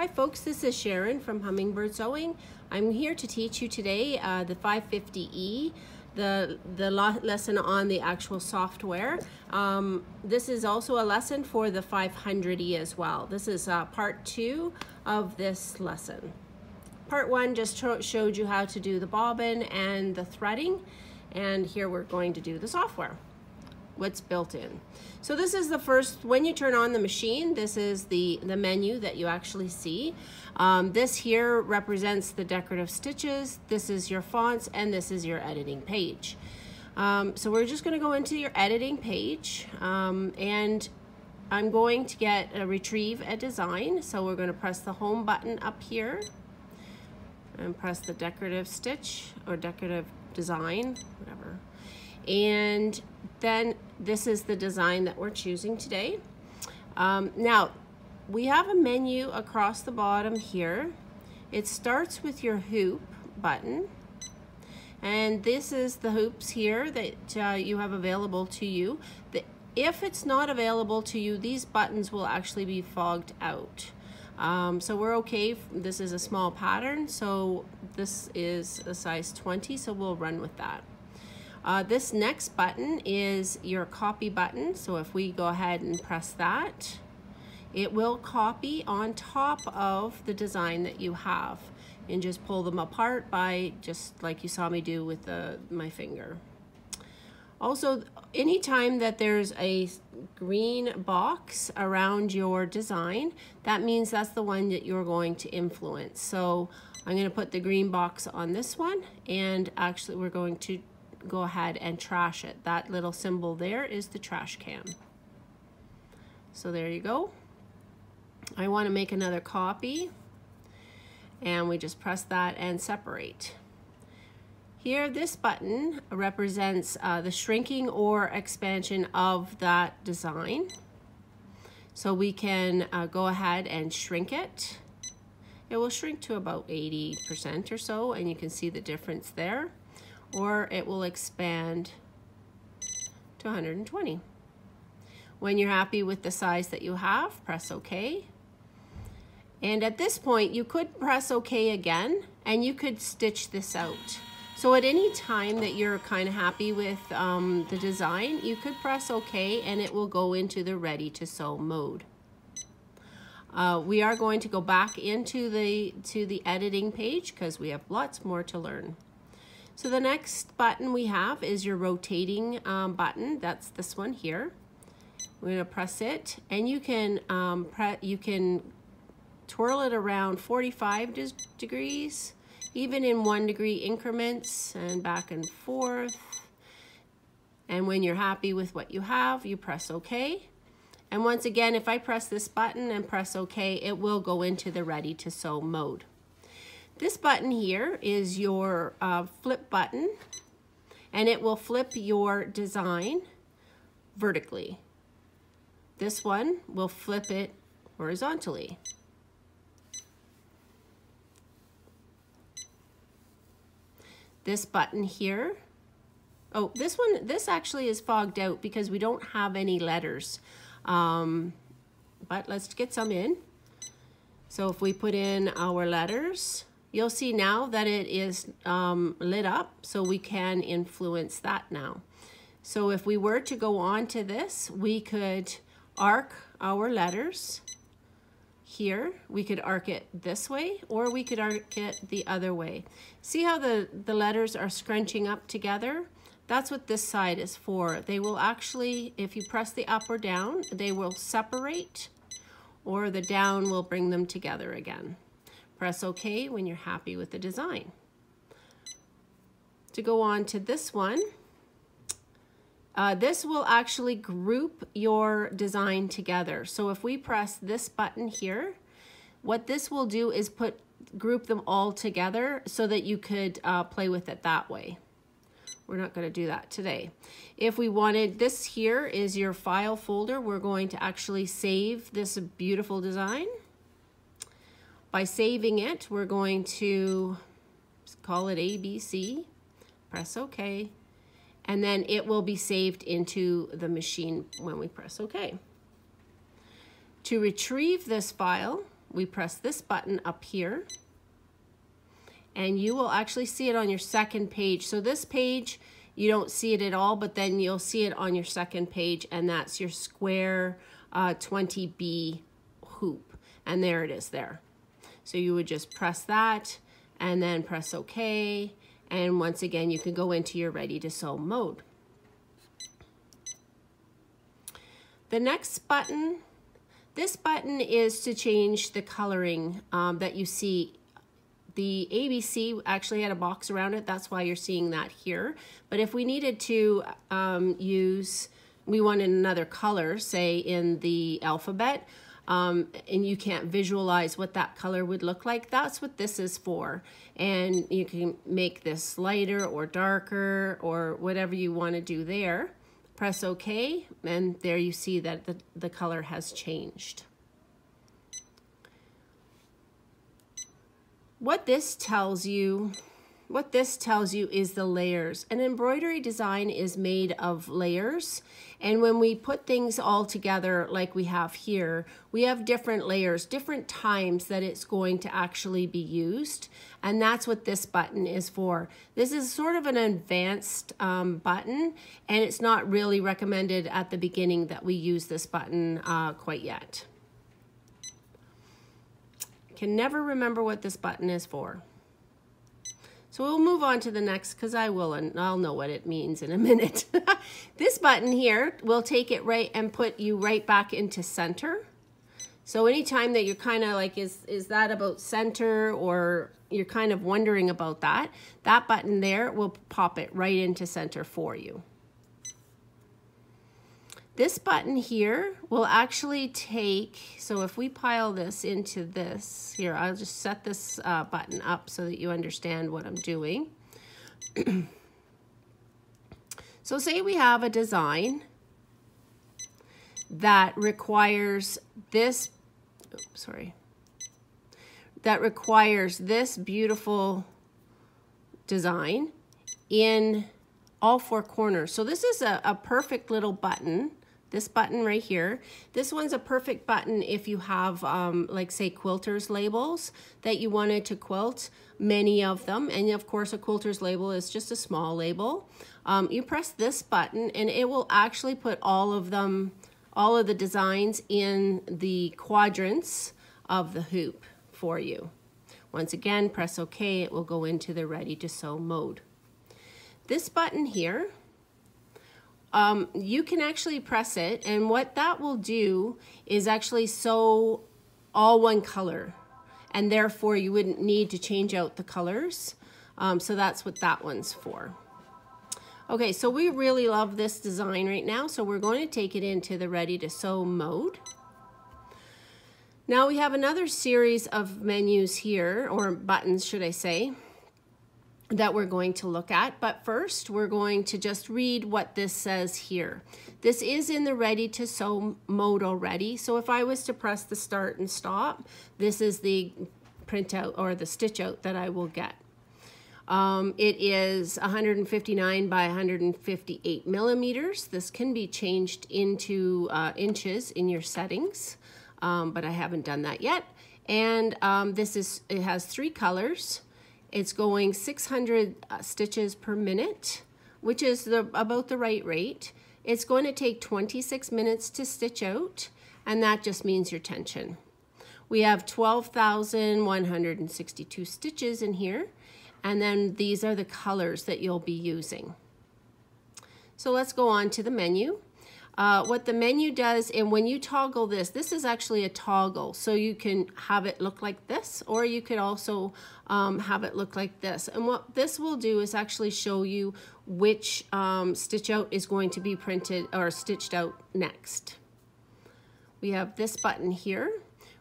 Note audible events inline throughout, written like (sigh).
Hi folks, this is Sharon from Hummingbird Sewing. I'm here to teach you today uh, the 550E, the, the lesson on the actual software. Um, this is also a lesson for the 500E as well. This is uh, part two of this lesson. Part one just showed you how to do the bobbin and the threading, and here we're going to do the software what's built in. So this is the first, when you turn on the machine, this is the, the menu that you actually see. Um, this here represents the decorative stitches, this is your fonts, and this is your editing page. Um, so we're just gonna go into your editing page, um, and I'm going to get a retrieve a design. So we're gonna press the home button up here, and press the decorative stitch, or decorative design, whatever. And then this is the design that we're choosing today. Um, now, we have a menu across the bottom here. It starts with your hoop button. And this is the hoops here that uh, you have available to you. The, if it's not available to you, these buttons will actually be fogged out. Um, so we're okay. This is a small pattern, so this is a size 20, so we'll run with that. Uh, this next button is your copy button. So if we go ahead and press that, it will copy on top of the design that you have and just pull them apart by just like you saw me do with the, my finger. Also, anytime that there's a green box around your design, that means that's the one that you're going to influence. So I'm going to put the green box on this one and actually we're going to go ahead and trash it. That little symbol there is the trash can. So there you go. I want to make another copy and we just press that and separate. Here, this button represents uh, the shrinking or expansion of that design. So we can uh, go ahead and shrink it. It will shrink to about 80% or so, and you can see the difference there or it will expand to 120. When you're happy with the size that you have, press OK. And at this point, you could press OK again, and you could stitch this out. So at any time that you're kind of happy with um, the design, you could press OK, and it will go into the ready to sew mode. Uh, we are going to go back into the to the editing page because we have lots more to learn. So the next button we have is your rotating um, button. That's this one here. We're gonna press it and you can, um, you can twirl it around 45 de degrees, even in one degree increments and back and forth. And when you're happy with what you have, you press OK. And once again, if I press this button and press OK, it will go into the ready to sew mode. This button here is your uh, flip button and it will flip your design vertically. This one will flip it horizontally. This button here, oh, this one, this actually is fogged out because we don't have any letters. Um, but let's get some in. So if we put in our letters, You'll see now that it is um, lit up, so we can influence that now. So if we were to go on to this, we could arc our letters here. We could arc it this way, or we could arc it the other way. See how the, the letters are scrunching up together? That's what this side is for. They will actually, if you press the up or down, they will separate, or the down will bring them together again. Press OK when you're happy with the design. To go on to this one, uh, this will actually group your design together. So if we press this button here, what this will do is put group them all together so that you could uh, play with it that way. We're not going to do that today. If we wanted, this here is your file folder. We're going to actually save this beautiful design. By saving it, we're going to call it ABC, press OK, and then it will be saved into the machine when we press OK. To retrieve this file, we press this button up here and you will actually see it on your second page. So this page, you don't see it at all, but then you'll see it on your second page and that's your square uh, 20B hoop. And there it is there. So you would just press that and then press OK. And once again, you can go into your ready to sew mode. The next button, this button is to change the coloring um, that you see the ABC actually had a box around it. That's why you're seeing that here. But if we needed to um, use, we wanted another color, say in the alphabet, um, and you can't visualize what that color would look like, that's what this is for. And you can make this lighter or darker or whatever you want to do there. Press OK, and there you see that the, the color has changed. What this tells you, what this tells you is the layers. An embroidery design is made of layers. And when we put things all together like we have here, we have different layers, different times that it's going to actually be used. And that's what this button is for. This is sort of an advanced um, button, and it's not really recommended at the beginning that we use this button uh, quite yet. Can never remember what this button is for. So we'll move on to the next because I will and I'll know what it means in a (laughs) minute. (laughs) this button here will take it right and put you right back into center. So anytime that you're kind of like, is, is that about center or you're kind of wondering about that, that button there will pop it right into center for you. This button here will actually take, so if we pile this into this, here, I'll just set this uh, button up so that you understand what I'm doing. (clears throat) so say we have a design that requires this, oops, sorry, that requires this beautiful design in all four corners. So this is a, a perfect little button this button right here. This one's a perfect button if you have, um, like say, quilter's labels that you wanted to quilt, many of them. And of course, a quilter's label is just a small label. Um, you press this button and it will actually put all of them, all of the designs in the quadrants of the hoop for you. Once again, press OK, it will go into the ready to sew mode. This button here um, you can actually press it and what that will do is actually sew all one color and therefore you wouldn't need to change out the colors. Um, so that's what that one's for. Okay, so we really love this design right now, so we're going to take it into the ready to sew mode. Now we have another series of menus here, or buttons should I say, that we're going to look at. But first, we're going to just read what this says here. This is in the ready to sew mode already. So if I was to press the start and stop, this is the printout or the stitch out that I will get. Um, it is 159 by 158 millimeters. This can be changed into uh, inches in your settings, um, but I haven't done that yet. And um, this is, it has three colors. It's going 600 uh, stitches per minute, which is the, about the right rate. It's going to take 26 minutes to stitch out, and that just means your tension. We have 12,162 stitches in here, and then these are the colors that you'll be using. So let's go on to the menu. Uh, what the menu does, and when you toggle this, this is actually a toggle. So you can have it look like this, or you could also um, have it look like this. And what this will do is actually show you which um, stitch out is going to be printed or stitched out next. We have this button here,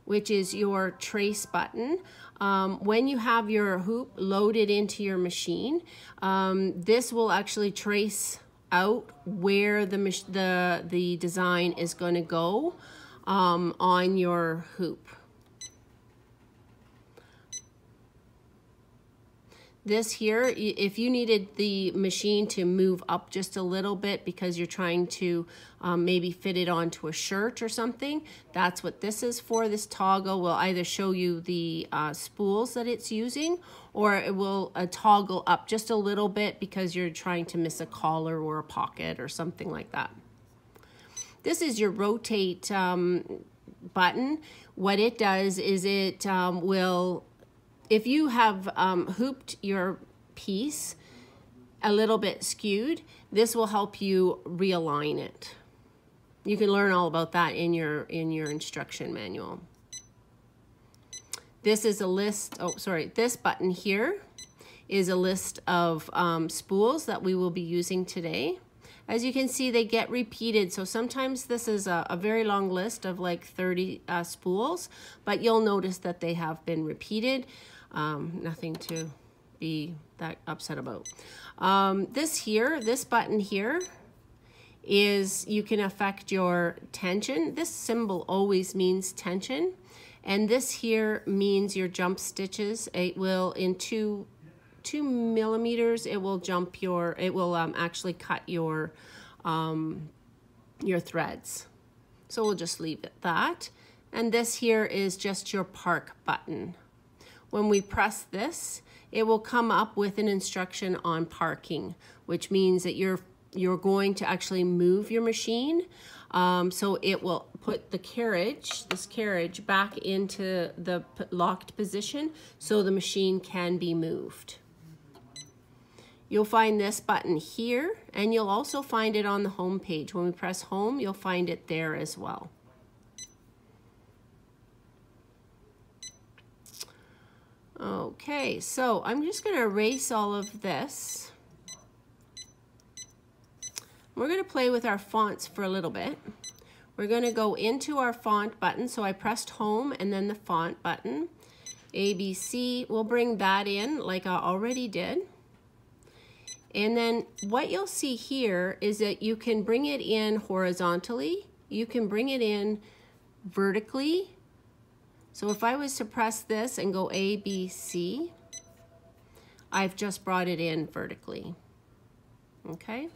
which is your trace button. Um, when you have your hoop loaded into your machine, um, this will actually trace out where the, the, the design is going to go um, on your hoop. This here, if you needed the machine to move up just a little bit because you're trying to um, maybe fit it onto a shirt or something, that's what this is for. This toggle will either show you the uh, spools that it's using or it will uh, toggle up just a little bit because you're trying to miss a collar or a pocket or something like that. This is your rotate um, button. What it does is it um, will if you have um, hooped your piece a little bit skewed, this will help you realign it. You can learn all about that in your in your instruction manual. This is a list, oh, sorry, this button here is a list of um, spools that we will be using today. As you can see, they get repeated. So sometimes this is a, a very long list of like 30 uh, spools, but you'll notice that they have been repeated. Um, nothing to be that upset about. Um, this here, this button here, is you can affect your tension. This symbol always means tension. And this here means your jump stitches. It will, in two, two millimeters, it will jump your, it will um, actually cut your, um, your threads. So we'll just leave it that. And this here is just your park button. When we press this, it will come up with an instruction on parking, which means that you're you're going to actually move your machine. Um, so it will put the carriage, this carriage, back into the locked position so the machine can be moved. You'll find this button here, and you'll also find it on the home page. When we press home, you'll find it there as well. Okay, so I'm just going to erase all of this. We're going to play with our fonts for a little bit. We're going to go into our font button. So I pressed home and then the font button. ABC, we'll bring that in like I already did. And then what you'll see here is that you can bring it in horizontally. You can bring it in vertically so if I was to press this and go A, B, C, I've just brought it in vertically, okay?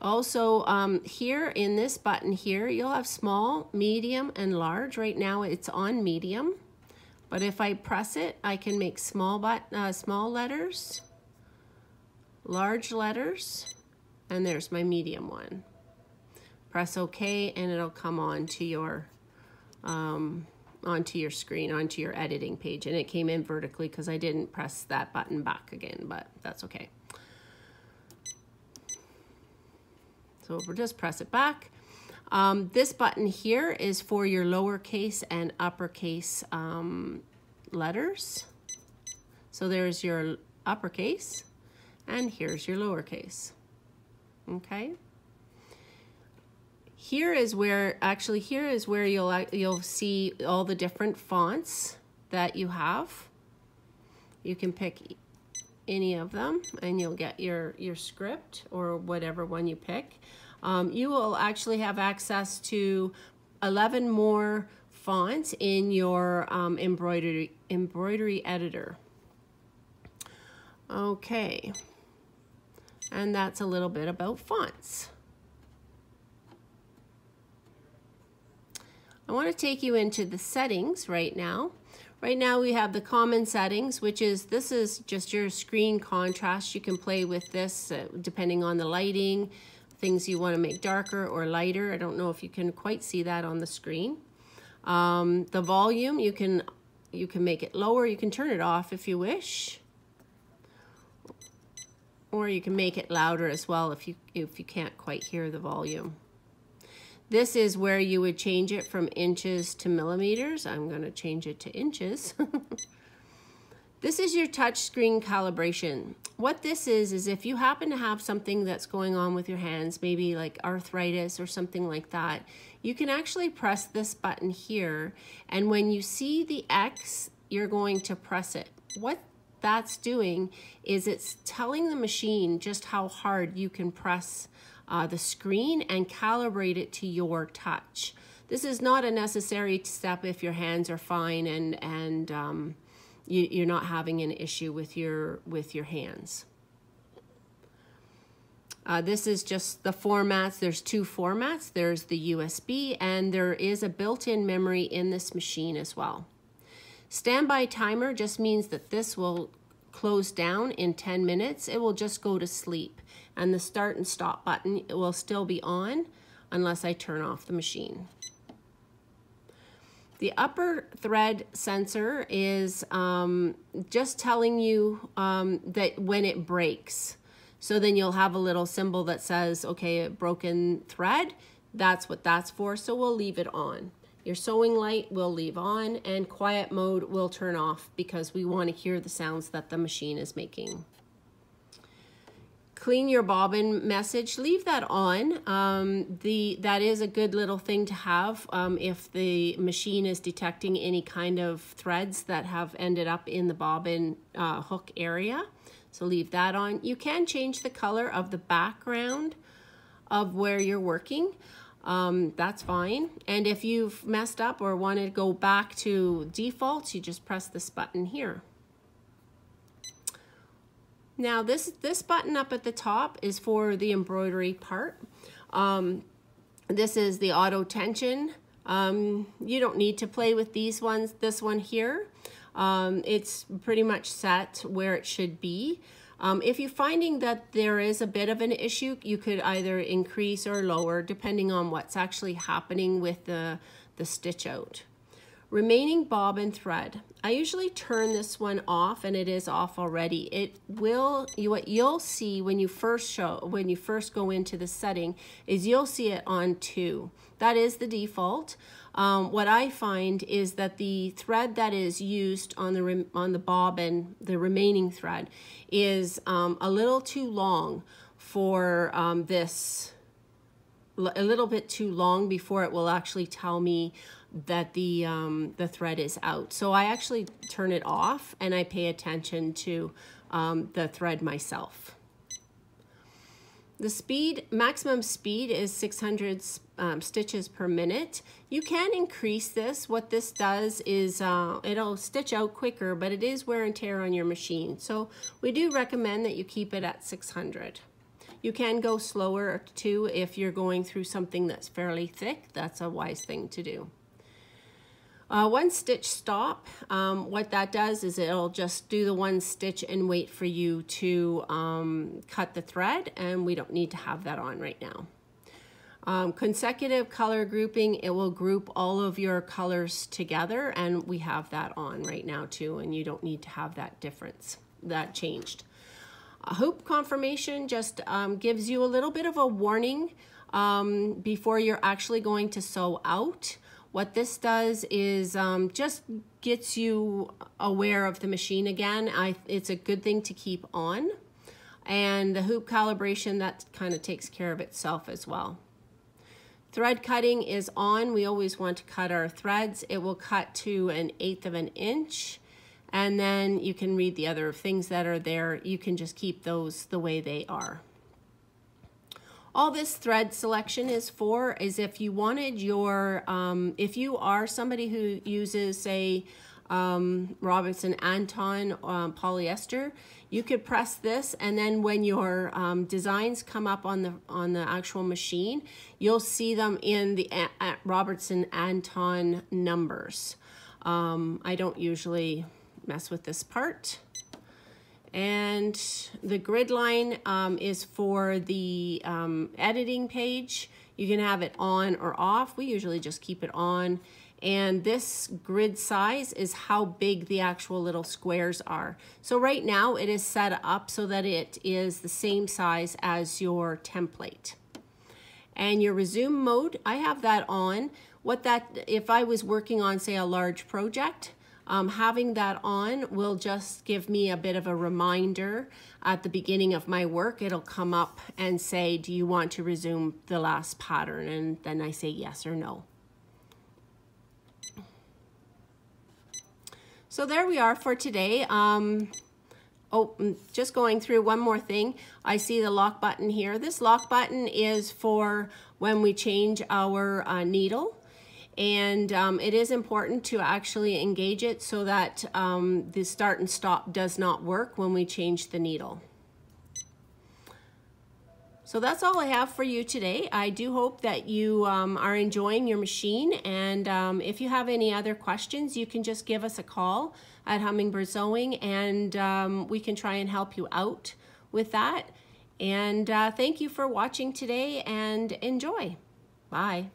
Also, um, here in this button here, you'll have small, medium, and large. Right now it's on medium, but if I press it, I can make small, but, uh, small letters, large letters, and there's my medium one. Press OK, and it'll come on to your um, onto your screen, onto your editing page. And it came in vertically because I didn't press that button back again, but that's okay. So we'll just press it back. Um, this button here is for your lowercase and uppercase um, letters. So there's your uppercase and here's your lowercase. Okay. Here is where, actually here is where you'll, you'll see all the different fonts that you have. You can pick any of them and you'll get your, your script or whatever one you pick. Um, you will actually have access to 11 more fonts in your um, embroidery, embroidery editor. Okay, and that's a little bit about fonts. I want to take you into the settings right now. Right now we have the common settings, which is, this is just your screen contrast. You can play with this uh, depending on the lighting, things you want to make darker or lighter. I don't know if you can quite see that on the screen. Um, the volume, you can, you can make it lower. You can turn it off if you wish. Or you can make it louder as well if you, if you can't quite hear the volume. This is where you would change it from inches to millimeters. I'm going to change it to inches. (laughs) this is your touch screen calibration. What this is, is if you happen to have something that's going on with your hands, maybe like arthritis or something like that, you can actually press this button here. And when you see the X, you're going to press it. What that's doing is it's telling the machine just how hard you can press uh, the screen and calibrate it to your touch. This is not a necessary step if your hands are fine and, and um, you, you're not having an issue with your with your hands. Uh, this is just the formats. There's two formats. There's the USB and there is a built-in memory in this machine as well. Standby timer just means that this will close down in 10 minutes. It will just go to sleep and the start and stop button will still be on unless I turn off the machine. The upper thread sensor is um, just telling you um, that when it breaks. So then you'll have a little symbol that says, okay, broken thread. That's what that's for. So we'll leave it on. Your sewing light will leave on and quiet mode will turn off because we want to hear the sounds that the machine is making. Clean your bobbin message, leave that on. Um, the That is a good little thing to have um, if the machine is detecting any kind of threads that have ended up in the bobbin uh, hook area. So leave that on. You can change the color of the background of where you're working. Um, that's fine. And if you've messed up or want to go back to defaults, you just press this button here. Now this, this button up at the top is for the embroidery part. Um, this is the auto tension. Um, you don't need to play with these ones, this one here. Um, it's pretty much set where it should be. Um, if you're finding that there is a bit of an issue, you could either increase or lower depending on what's actually happening with the, the stitch out. Remaining bobbin thread. I usually turn this one off and it is off already. It will, you, what you'll see when you first show, when you first go into the setting is you'll see it on two. That is the default. Um, what I find is that the thread that is used on the on the bobbin, the remaining thread, is um, a little too long for um, this, a little bit too long before it will actually tell me that the um, the thread is out. So I actually turn it off and I pay attention to um, the thread myself. The speed, maximum speed is 600 um, stitches per minute. You can increase this. What this does is uh, it'll stitch out quicker, but it is wear and tear on your machine. So we do recommend that you keep it at 600. You can go slower too if you're going through something that's fairly thick. That's a wise thing to do. Uh, one stitch stop, um, what that does is it'll just do the one stitch and wait for you to um, cut the thread and we don't need to have that on right now. Um, consecutive color grouping, it will group all of your colors together and we have that on right now too and you don't need to have that difference, that changed. A hoop confirmation just um, gives you a little bit of a warning um, before you're actually going to sew out. What this does is um, just gets you aware of the machine again. I, it's a good thing to keep on. And the hoop calibration, that kind of takes care of itself as well. Thread cutting is on. We always want to cut our threads. It will cut to an eighth of an inch. And then you can read the other things that are there. You can just keep those the way they are. All this thread selection is for is if you wanted your, um, if you are somebody who uses, say, um, Robison Anton um, polyester, you could press this and then when your um, designs come up on the on the actual machine, you'll see them in the a Robison Anton numbers. Um, I don't usually mess with this part. And the grid line um, is for the um, editing page. You can have it on or off. We usually just keep it on. And this grid size is how big the actual little squares are. So right now it is set up so that it is the same size as your template. And your resume mode, I have that on. What that, if I was working on say a large project, um, having that on will just give me a bit of a reminder at the beginning of my work. It'll come up and say, do you want to resume the last pattern? And then I say yes or no. So there we are for today. Um, oh, mm, just going through one more thing. I see the lock button here. This lock button is for when we change our uh, needle. And um, it is important to actually engage it so that um, the start and stop does not work when we change the needle. So that's all I have for you today. I do hope that you um, are enjoying your machine and um, if you have any other questions you can just give us a call at Hummingbird Sewing and um, we can try and help you out with that. And uh, thank you for watching today and enjoy. Bye.